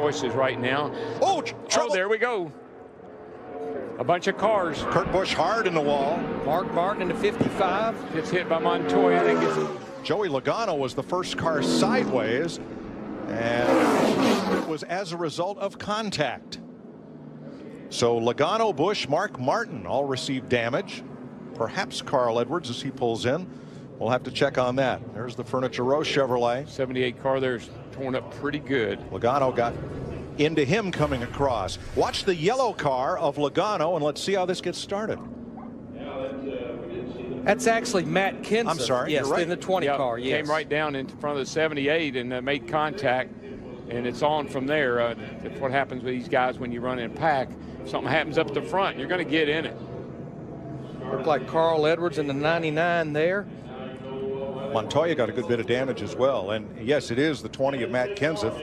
choices right now. Oh, oh, there we go. A bunch of cars. Kurt Busch hard in the wall. Mark Martin into 55. Gets hit by Montoya. Then gets Joey Logano was the first car sideways, and it was as a result of contact. So Logano, Busch, Mark Martin all received damage. Perhaps Carl Edwards as he pulls in. We'll have to check on that. There's the Furniture Row Chevrolet. 78 car there's torn up pretty good. Logano got into him coming across. Watch the yellow car of Logano and let's see how this gets started. That's actually Matt Kenseth. I'm sorry. Yes, right. in the 20 yep, car. Yes. Came right down in front of the 78 and uh, made contact, and it's on from there. Uh, that's what happens with these guys when you run in a pack. If something happens up the front, you're going to get in it. Looked like Carl Edwards in the 99 there. Montoya got a good bit of damage as well. And yes, it is the 20 of Matt Kenseth.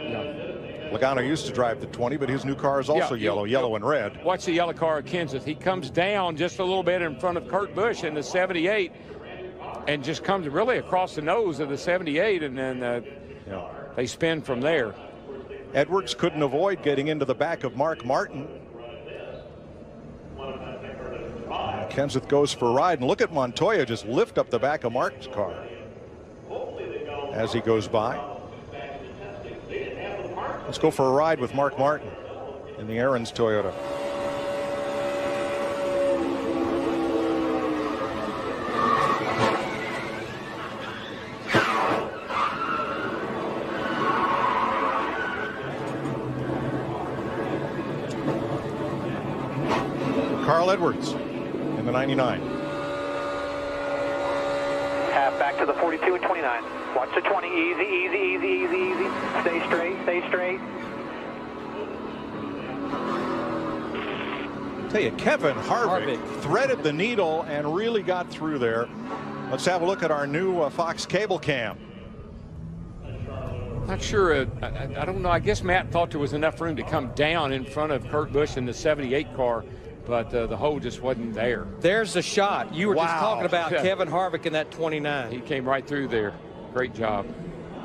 Logano used to drive the 20, but his new car is also Yeah, yellow, you- yellow and red. Watch the yellow car of Kenseth. He comes down just a little bit in front of Kurt Busch in the 78 and just comes really across the nose of the 78, and then uh, Yeah. they spin from there. Edwards couldn't avoid getting into the back of Mark Martin. Kenseth goes for a ride, and look at Montoya just lift up the back of Mark's car as he goes by. Let's go for a ride with Mark Martin in the Aaron's Toyota. Carl Edwards in the 99. Half back to the 42 and 29. Watch the 20. Easy, easy, easy, easy, easy. Stay straight, stay straight. Tell you, Kevin Harvick, Harvick. threaded the needle and really got through there. Let's have a look at our new uh, Fox cable cam. Not sure. Uh, I, I- I don't know. I guess Matt thought there was enough room to come down in front of Kurt Busch in the 78 car, but uh, the hole just wasn't there. There's the shot. You were just talking about Kevin Harvick in that 29. He came right through there. Great job.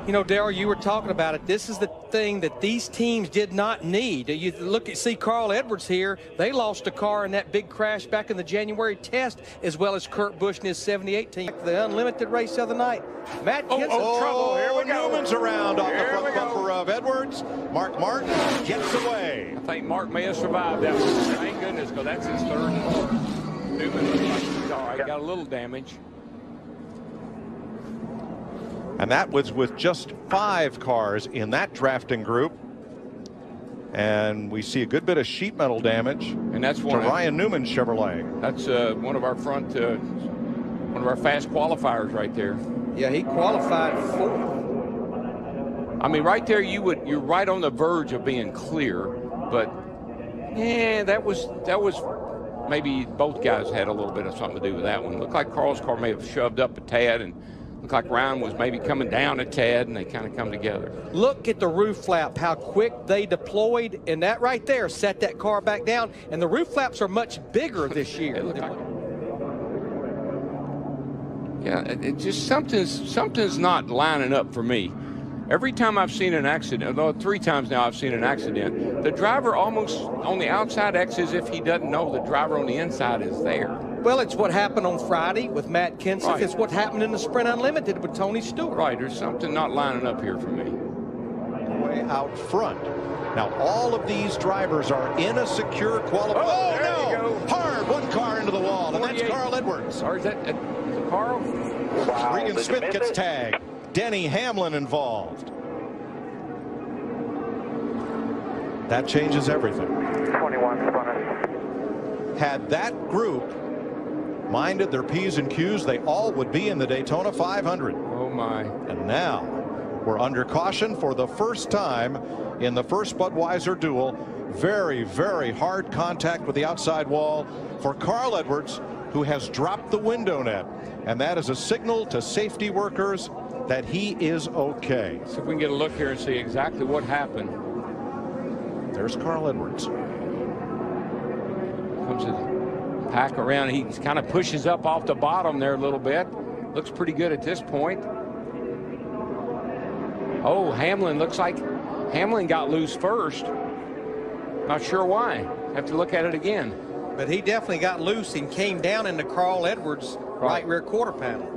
You know, Daryl, you were talking about it. This is the thing that these teams did not need. You look at see Carl Edwards here. They lost a car in that big crash back in the January test, as well as Kurt Busch in his 78 team. The unlimited race the other night. Matt Oh, Kenseth. Oh, oh, trouble. Here we go. Newman's around off the Here front we go. bumper of Edwards. Mark Martin gets away. I think Mark may have survived that one. Thank goodness, because that's his third car. Newman looks like he's all right. Got a little damage. And that was with just five cars in that drafting group. And we see a good bit of sheet metal damage And that's to one. Of, Ryan Newman's Chevrolet. that's uh, one of our front, uh, one of our fast qualifiers right there. Yeah, he qualified fourth. I mean, right there, you would you're right on the verge of being clear, but yeah, that was that was maybe both guys had a little bit of something to do with that one. Looked like Carl's car may have shoved up a tad, and looked like Ryan was maybe coming down a tad, and they kind of come together. Look at the roof flap, how quick they deployed, and that right there set that car back down. And the roof flaps are much bigger this year. Like. Yeah, it, it just something's something's not lining up for me. Every time I've seen an accident, although three times now I've seen an accident, the driver almost on the outside acts as if he doesn't know the driver on the inside is there. Well, it's what happened on Friday with Matt Kenseth. Right. It's what happened in the Sprint Unlimited with Tony Stewart. Right, there's something not lining up here for me. Way out front. Now, all of these drivers are in a secure qualifier. Oh, there you no! go. Hard, one car into the wall, and that's Carl Edwards. Or is that uh, is it Carl? Wow. Regan Smith gets it? tagged. Denny Hamlin involved. That changes everything. 21 spun Had that group minded their P's and Q's, they all would be in the Daytona 500. Oh my. And now we're under caution for the first time in the first Budweiser duel. Very, very hard contact with the outside wall for Carl Edwards, who has dropped the window net. And that is a signal to safety workers that he is okay. See if we can get a look here and see exactly what happened. There's Carl Edwards. Comes his pack around. He kind of pushes up off the bottom there a little bit. Looks pretty good at this point. Oh, Hamlin looks like Hamlin got loose first. Not sure why. Have to look at it again. But he definitely got loose and came down into Carl Edwards' right, rear quarter panel.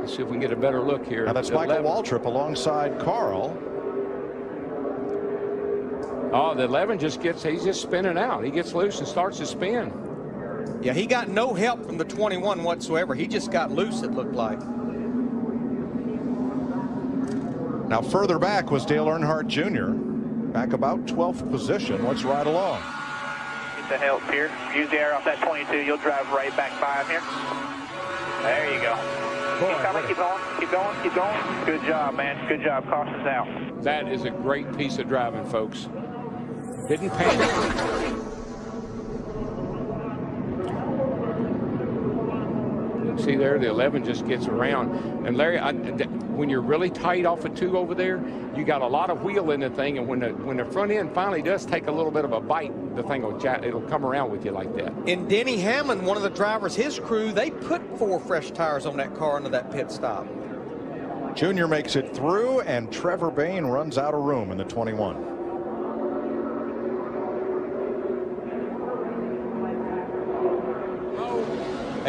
Let's see if we can get a better look here. Now that's Michael 11 Waltrip alongside Carl. Oh, the 11 just gets, he's just spinning out. He gets loose and starts to spin. Yeah, he got no help from the 21 whatsoever. He just got loose, it looked like. Now further back was Dale Earnhardt Jr. Back about 12th position. Let's ride along. Get the help here. Use the air off that 22. You'll drive right back by him here. There you go. keep coming, keep going, keep going, keep going. Good job, man. Good job. Caution's out. That is a great piece of driving, folks. Didn't panic. See there, the 11 just gets around. And Larry, I, when you're really tight off of two over there, you got a lot of wheel in the thing, and when the when the front end finally does take a little bit of a bite, the thing will jack, it'll come around with you like that. And Denny Hamlin, one of the drivers, his crew, they put four fresh tires on that car into that pit stop. Junior makes it through, and Trevor Bayne runs out of room in the 21.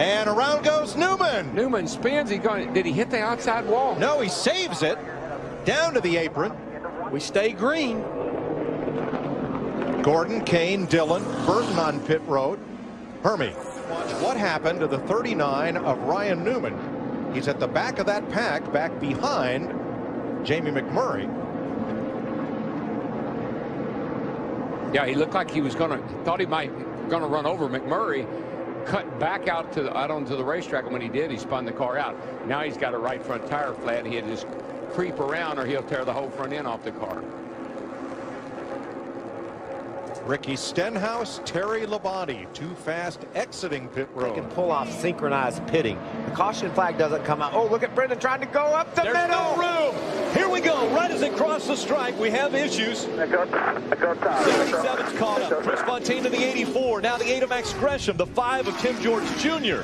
And around goes Newman. Newman spins. He going? Did he hit the outside wall? No, he saves it down to the apron. We stay green. Gordon, Kahne, Dillon, Burton on pit road. Hermie, watch what happened to the 39 of Ryan Newman. He's at the back of that pack, back behind Jamie McMurray. Yeah, he looked like he was going to, thought he might going to run over McMurray, cut back out to the, out onto the racetrack, and when he did, he spun the car out. Now he's got a right front tire flat. He had to just creep around, or he'll tear the whole front end off the car. Ricky Stenhouse, Terry Labonte, too fast exiting pit road. They can pull off synchronized pitting. The caution flag doesn't come out. Oh, look at Brendan trying to go up the There's middle. no room. Here we go. Right as they cross the stripe, we have issues. Go, go top. 77's caught up. Chris Fontaine to the 84. Now the 8 of Max Gresham. The 5 of Tim George Jr.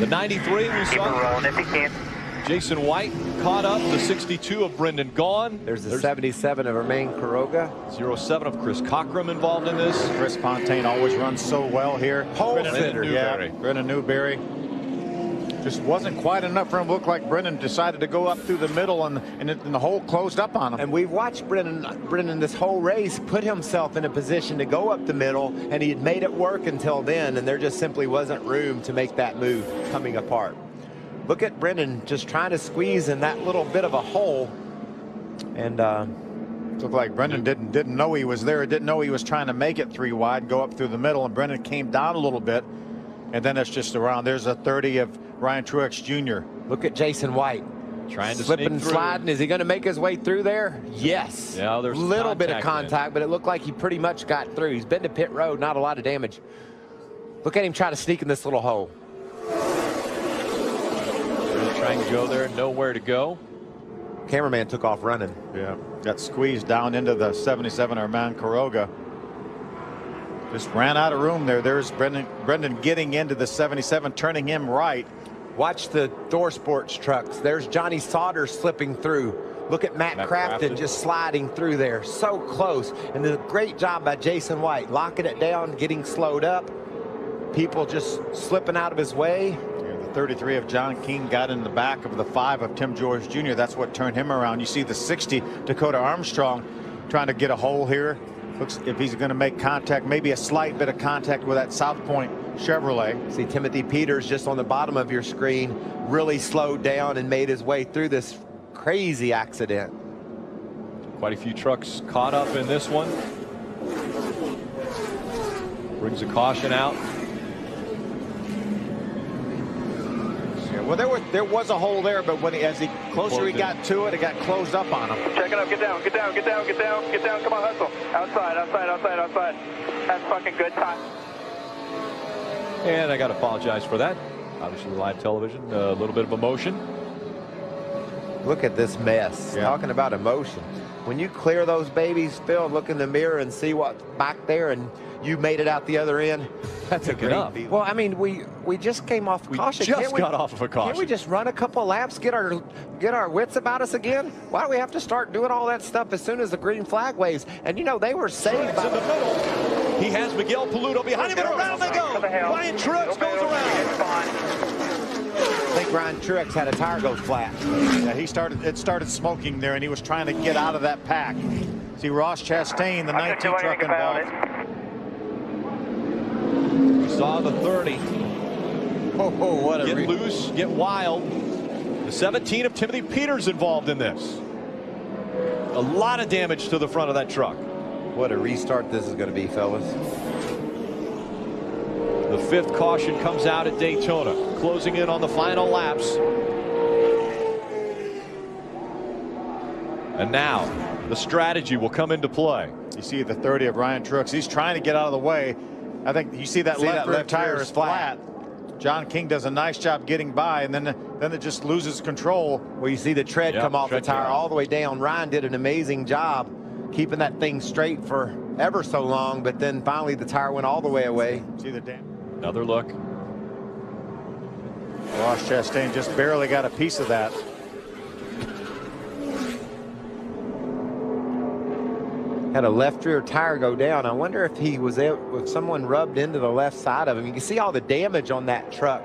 The 93 we Keep it saw. Rolling if you can. Jason White caught up. The 62 of Brendan Gaughan. There's the 77 of Germán Quiroga. 07 of Chris Cockrum involved in this. Chris Fontaine always runs so well here. Pole Brendan sitter. Newberry. Yeah, Brennan Newberry. Just wasn't quite enough for him. Looked like Brendan decided to go up through the middle and, and, it, and the hole closed up on him. And we've watched Brendan, Brendan this whole race put himself in a position to go up the middle, and he had made it work until then, and there just simply wasn't room to make that move coming apart. Look at Brendan just trying to squeeze in that little bit of a hole. And uh, Looked like Brendan didn't didn't know he was there. Didn't know he was trying to make it three wide, go up through the middle, and Brendan came down a little bit. And then it's just around. There's a 30 of Ryan Truex Jr. look at Jason White. Trying to Slipping and through. sliding. Is he going to make his way through there? Yes. Yeah, there's a little bit of contact in but it looked like he pretty much got through. He's been to pit road, not a lot of damage. Look at him try to sneak in this little hole. Trying to go there, nowhere to go. Cameraman took off running. Yeah, got squeezed down into the 77 Germán Quiroga. Just ran out of room there. There's Brendan, Brendan getting into the 77, turning him right. Watch the ThorSport trucks. There's Johnny Sauter slipping through. Look at Matt, Matt Crafton, Crafton. just sliding through there. So close. And a great job by Jason White, locking it down, getting slowed up. People just slipping out of his way. Yeah, the 33 of John King got in the back of the 5 of Tim George Jr. That's what turned him around. You see the 60 Dakota Armstrong trying to get a hole here. Looks if he's going to make contact, maybe a slight bit of contact with that South Point Chevrolet. See Timothy Peters just on the bottom of your screen, really slowed down and made his way through this crazy accident. Quite a few trucks caught up in this one. Brings a caution out. Yeah, well, there was there was a hole there, but when he, as he closer he Closed got to it, it got closed up on him. Check it up. Get down. Get down. Get down. Get down. Get down. Come on, hustle. Outside. Outside. Outside. Outside. That's fucking good time. And I got to apologize for that. Obviously, live television, uh, a little bit of emotion. Look at this mess. Yeah. Talking about emotion. when you clear those babies, Phil, look in the mirror and see what's back there, and you made it out the other end. That's Pick a it great up. feeling. Well, I mean, we we just came off We caution. just Can't we- got off of a caution. Can't we just run a couple laps, get our get our wits about us again? Why do we have to start doing all that stuff as soon as the green flag waves? And you know they were saved by in the middle. He has Miguel Paludo behind him, and around they go. Ryan Truex goes around. I think Ryan Truex had a tire go flat. Yeah, he started. It started smoking there, and he was trying to get out of that pack. See Ross Chastain, the 19 truck involved. Saw the 30 Oh, what a get re- loose, get wild. The 17 of Timothy Peters involved in this. A lot of damage to the front of that truck. what a restart this is going to be, fellas. The fifth caution comes out at Daytona, closing in on the final laps. And now the strategy will come into play. You see the 30 of Ryan Truex. He's trying to get out of the way. I think you see that See left, that rear left tire is is flat. John King does a nice job getting by, and then then it just loses control. Well, you see the tread Yep, come off the tire came all the way down. Ryan did an amazing job keeping that thing straight for ever so long, but then finally the tire went all the way away. See the dam. Another look. Ross Chastain just barely got a piece of that. Had a left rear tire go down. I wonder if he was there, if someone rubbed into the left side of him. You can see all the damage on that truck,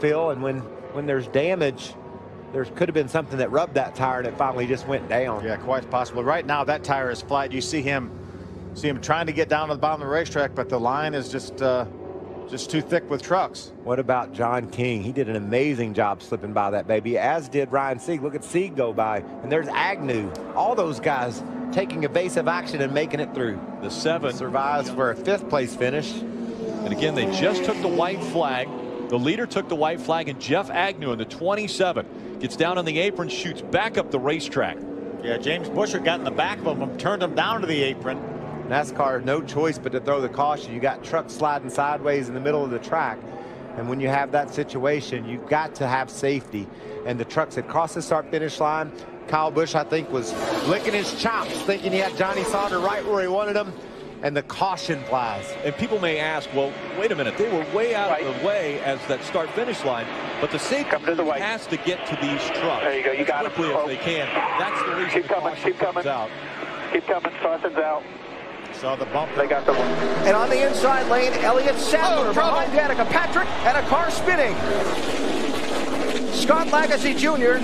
Phil. And when when there's damage, there could have been something that rubbed that tire and it finally just went down. Yeah, quite possible. Right now, that tire is flat. You see him, see him trying to get down to the bottom of the racetrack, but the line is just uh, just too thick with trucks. What about John King? He did an amazing job slipping by that baby, as did Ryan Sieg. Look at Sieg go by. And there's Agnew. All those guys taking evasive action and making it through. The seven. Survives for a fifth place finish. And again, they just took the white flag. The leader took the white flag, and Jeff Agnew in the 27 gets down on the apron, shoots back up the racetrack. Yeah, James Buescher got in the back of him, turned him down to the apron. NASCAR, no choice but to throw the caution. You got trucks sliding sideways in the middle of the track. And when you have that situation, you've got to have safety. And the trucks had crossed the start finish line. Kyle Busch, I think, was licking his chops, thinking he had Johnny Sauter right where he wanted him. And the caution flies. And people may ask, well, wait a minute, they were way out of the way as that start finish line, but the safety Come to the crew white. has to get to these trucks There you go, you as got it. quickly Oh. as they can. That's the reason Keep the coming, keep comes coming. out. Keep coming, caution's out. Saw the bump. They got the one. And on the inside lane, Elliott Sadler Oh, behind Danica Patrick and a car spinning. Scott Lagasse Jr.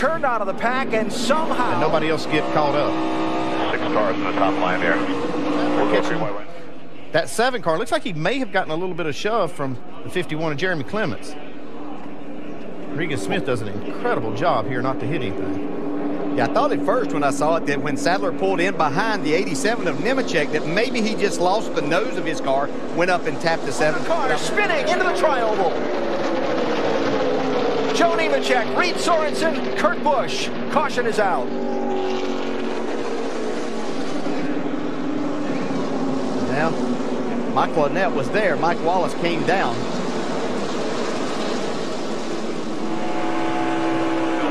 turned out of the pack and somehow Nobody else get caught up. Six cars in the top line there. That seven car looks like he may have gotten a little bit of shove from the 51 of Jeremy Clements. Regan Smith does an incredible job here not to hit anything. Yeah, I thought at first when I saw it that when Sadler pulled in behind the 87 of Nemechek that maybe he just lost the nose of his car, went up and tapped the seven. car spinning into the tri-oval. Joe Nemechek, Reed Sorenson, Kurt Busch. Caution is out. Now, Mike Lynette was there. Mike Wallace came down.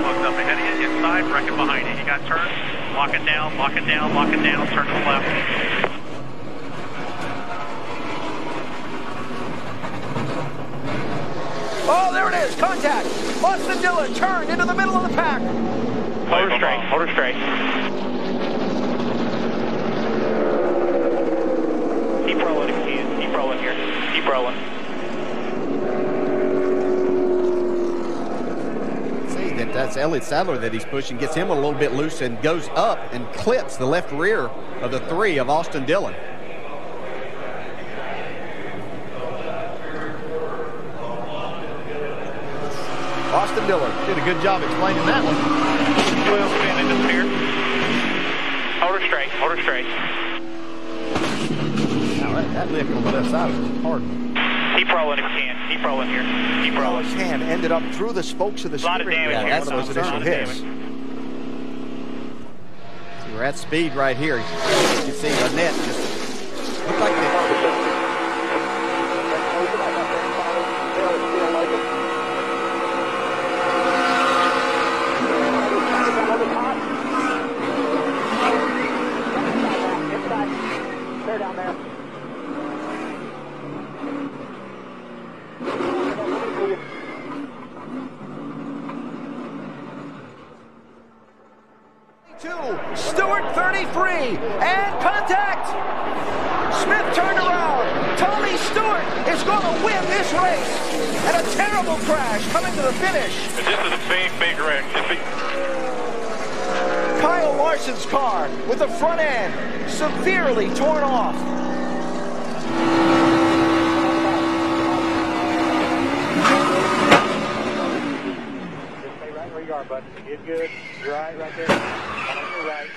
Hooked up ahead of you, inside, wrecking behind you. You got turn, lock it down, lock it down, lock it down, turn to the left. Oh, there it is. Contact. Austin Dillon turned into the middle of the pack. Hold her straight, hold her straight. Keep rolling if you. Keep rolling here. Keep rolling. See that that's Elliott Sadler that he's pushing, gets him a little bit loose and goes up and clips the left rear of the three of Austin Dillon. Austin Dillon. Did a good job explaining that one. Wheel spin and disappear. Hold her straight, hold her straight. Now, that, that lick on the left side was hard. Keep rolling if you can. Keep rolling here. Keep rolling. His hand ended up through the spokes of the A lot of steering damage wheel. here. One of those initial hits. See, we're at speed right here. You can see Lynette just looked like they Stewart 33 and contact. Smith turned around. Tommy Stewart is going to win this race. And a terrible crash coming to the finish. This is a big, big wreck. Kyle Larson's car with the front end severely torn off. Stay right where you are, bud. You did good. You're right, right there. Your right.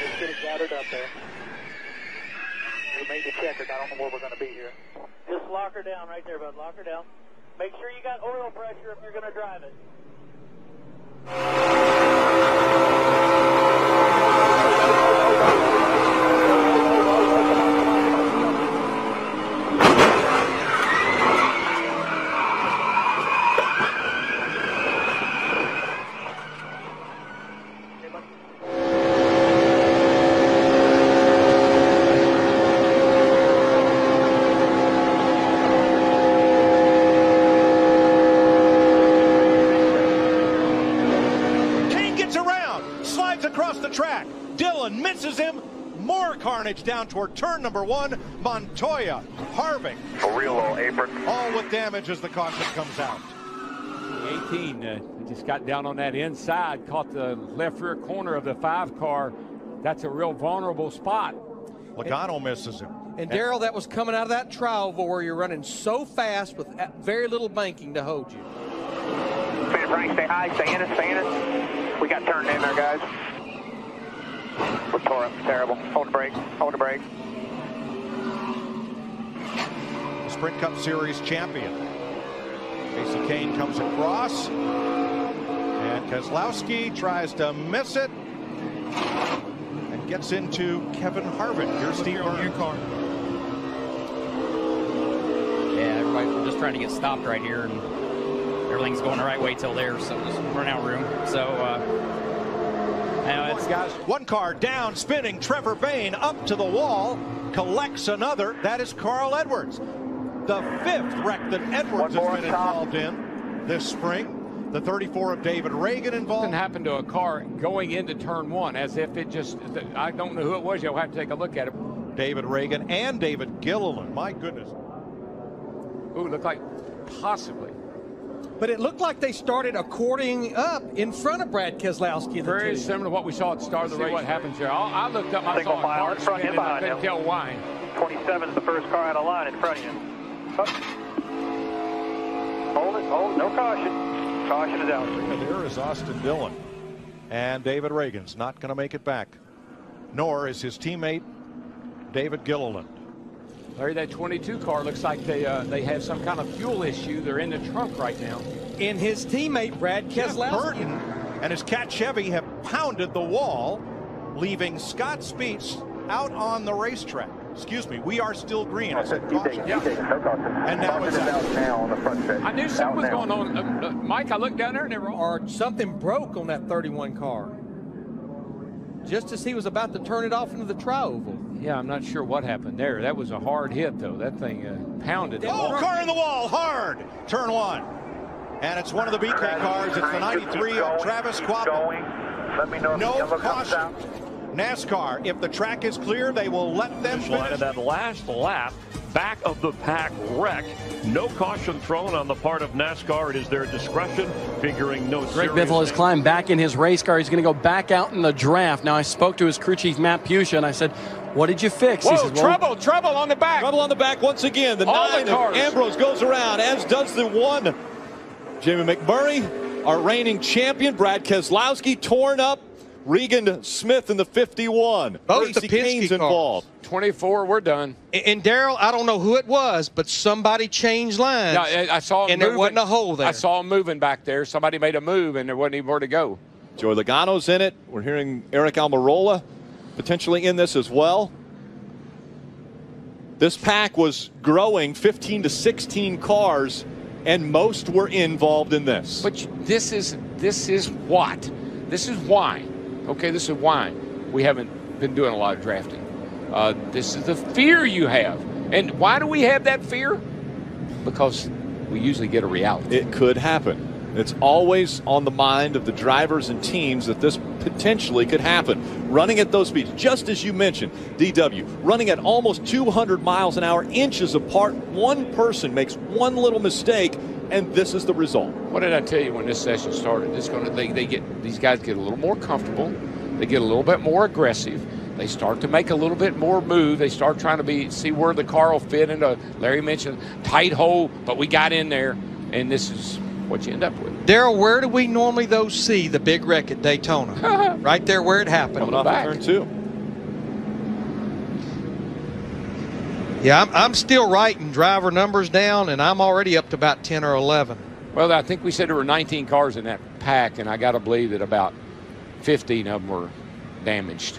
Just get it gathered up there. We made the checkers. I don't know where we're going to be here. Just lock her down right there, bud. Lock her down. Make sure you got oil pressure if you're going to drive it. Kahne gets around, slides across the track. Dillon misses him. More carnage down toward turn number one. Montoya, Harvick. A real low apron. All with damage as the caution comes out. 18 uh, just got down on that inside, caught the left rear corner of the five car. That's a real vulnerable spot. Logano misses him. And Daryl, that was coming out of that trial where you're running so fast with very little banking to hold you. Frank, Frank, stay high. Stay in it. Stay in it. We got turned in there, guys. We're tore up. Terrible. Hold the brake. Hold the brake. The Sprint Cup Series champion. Kasey Kahne comes across. And Keselowski tries to miss it. And gets into Kevin Harvick. Here's Steve Byrne. Yeah, everybody, we're just trying to get stopped right here, and everything's going the right way till there, so just run out of room. So, uh, you know, it's, guys. One car down, spinning. Trevor Bayne up to the wall, collects another. That is Carl Edwards. The fifth wreck that Edwards has been involved in this spring. The 34 of David Ragan involved. Something happened to a car going into turn one as if it just, I don't know who it was. You'll have to take a look at it. David Ragan and David Gilliland. My goodness. Ooh, looked like possibly. But it looked like they started according up in front of Brad Keselowski. the Very two. similar to what we saw at the start of the See race. what what happens here. I, I looked up, I Single saw a file car in front spin and and I couldn't him. tell why. 27 is the first car out of line in front of you. Up. Hold it. Hold. No caution. Caution is out. There is Austin Dillon. And David Ragan's not going to make it back. Nor is his teammate David Gilliland. Larry, that 22 car looks like they uh, they have some kind of fuel issue. They're in the trunk right now. And his teammate, Brad Jeff Keselowski. Burton and his Cat Chevy have pounded the wall, leaving Scott Speed out on the racetrack. Excuse me, we are still green. I said caution. And now it's out. now on the front stretch. I knew something was going on. Uh, uh, Mike, I looked down there and they were. Or something broke on that 31 car. Just as he was about to turn it off into the tri-oval. Yeah, I'm not sure what happened there. That was a hard hit, though. That thing uh, pounded. Oh, car in the wall, hard. Turn one. And it's one of the BK cars. It's the 93 of Travis Kvapil. Let me know if No the yellow comes caution. NASCAR, if the track is clear, they will let them Finish line finish. of that last lap, back of the pack wreck. No caution thrown on the part of NASCAR. It is their discretion, figuring no Greg serious Biffle has climbed back in his race car. He's going to go back out in the draft. Now, I spoke to his crew chief, Matt Puccia, and I said, What did you fix? he Whoa, says, well, Trouble, trouble on the back. Trouble on the back once again. The All the nine of cars. Ambrose goes around, as does the one. Jamie McMurray, our reigning champion. Brad Keselowski torn up. Regan Smith in the 51. Both the Penske Kane's cars. involved. 24, we're done. And, and Daryl, I don't know who it was, but somebody changed lines. Yeah, I I saw him and there wasn't a hole there. I saw him moving back there. Somebody made a move, and there wasn't even where to go. Joey Logano's in it. We're hearing Eric Almirola potentially in this as well. This pack was growing 15 to 16 cars, and most were involved in this. But this is this is what? This is why. Okay, this is why we haven't been doing a lot of drafting. Uh, this is the fear you have, and why do we have that fear? Because we usually get a reality. It could happen. It's always on the mind of the drivers and teams that this potentially could happen. Running at those speeds, just as you mentioned, DW, running at almost 200 miles an hour, inches apart, one person makes one little mistake, and this is the result. What did I tell you when this session started? It's going to they, they get these guys get a little more comfortable. They get a little bit more aggressive. They start to make a little bit more move. They start trying to be see where the car will fit into. Larry mentioned tight hole, but we got in there, and this is what you end up with. Daryl, where do we normally though see the big wreck at Daytona? right there where it happened. Coming off of turn two. Yeah, I'm, I'm still writing driver numbers down, and I'm already up to about 10 or 11. Well, I think we said there were 19 cars in that pack, and I got to believe that about 15 of them were damaged.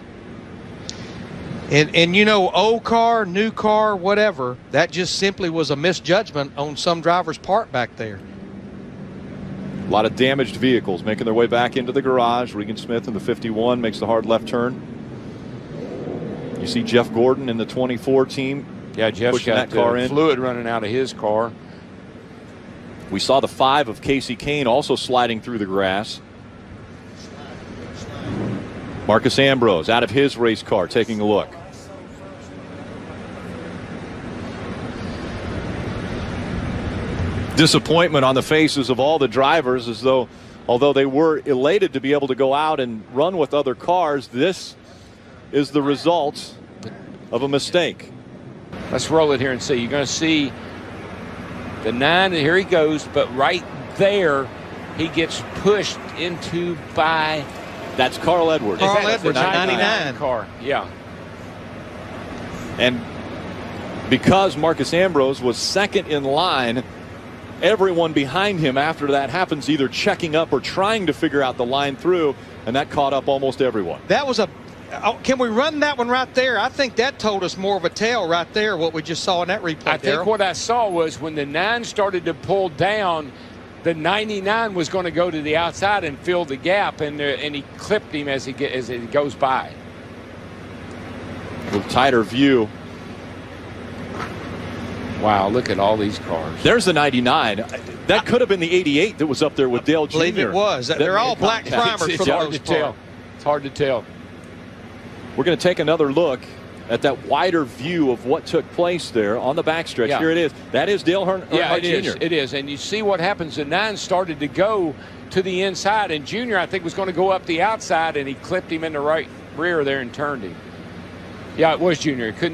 And, and you know, old car, new car, whatever, that just simply was a misjudgment on some driver's part back there. A lot of damaged vehicles making their way back into the garage. Regan Smith in the 51 makes the hard left turn. You see Jeff Gordon in the 24 team. Yeah, Jeff's pushing got that car in. fluid running out of his car. We saw the five of Kasey Kahne also sliding through the grass. Marcos Ambrose out of his race car taking a look. Disappointment on the faces of all the drivers as though although they were elated to be able to go out and run with other cars, this is the result of a mistake. Let's roll it here and see. You're going to see the nine, and here he goes, but right there, he gets pushed into by. That's Carl Edwards. Carl that Edwards, the 99. car. Yeah. And because Marcos Ambrose was second in line, everyone behind him after that happens either checking up or trying to figure out the line through, and that caught up almost everyone. That was a. Oh, can we run that one right there? I think that told us more of a tale right there, what we just saw in that replay. I think what I saw was when the nine started to pull down, the 99 was going to go to the outside and fill the gap, and uh, and he clipped him as he get, as he goes by. A little tighter view. Wow, look at all these cars. There's the 99. That could have been the 88 that was up there with Dale Jr. believe it was. That They're all black contact. primers It's for the hard to most part. tell. It's hard to tell. We're going to take another look at that wider view of what took place there on the backstretch. Yeah. Here it is. That is Dale Earnhardt Yeah, it Jr. is. It is. And you see what happens. The nine started to go to the inside, and Junior, I think, was going to go up the outside, and he clipped him in the right rear there and turned him. Yeah, it was Junior. He couldn't